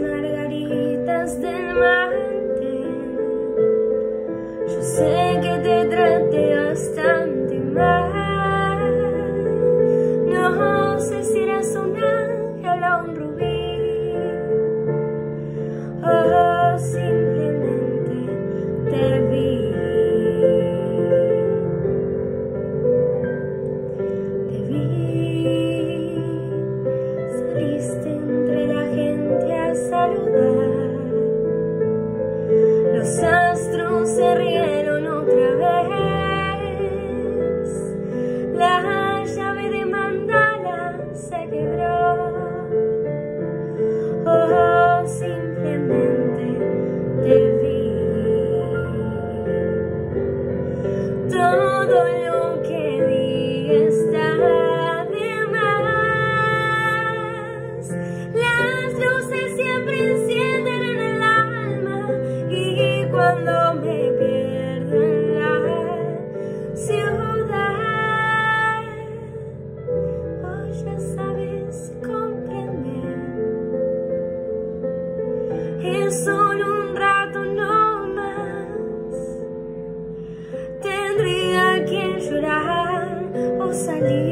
margaritas del mantel. Yo sé que te solo un rato no más. Tendría que llorar o salir.